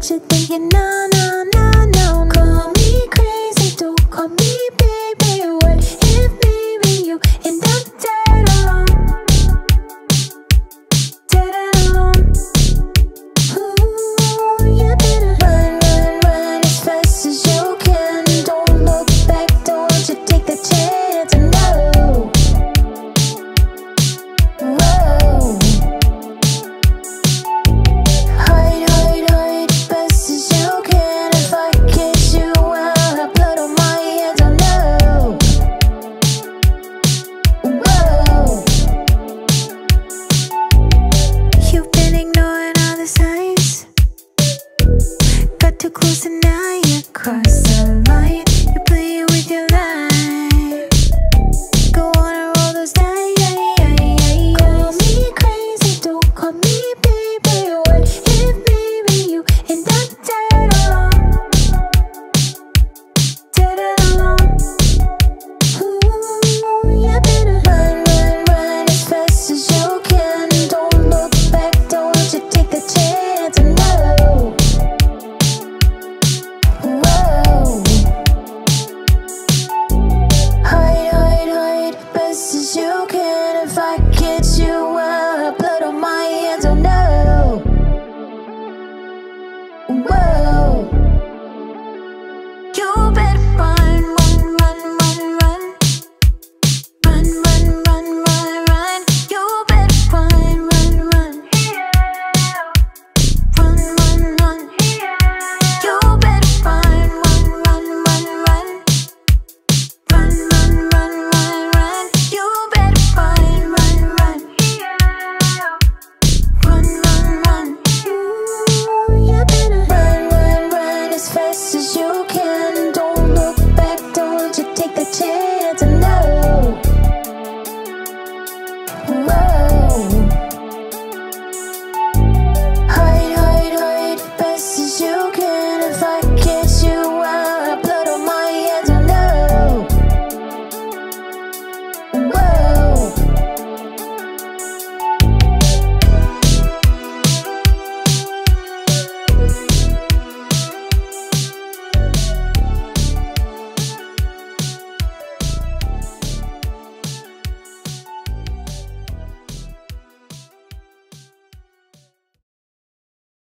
but you're thinking, no, no. Cause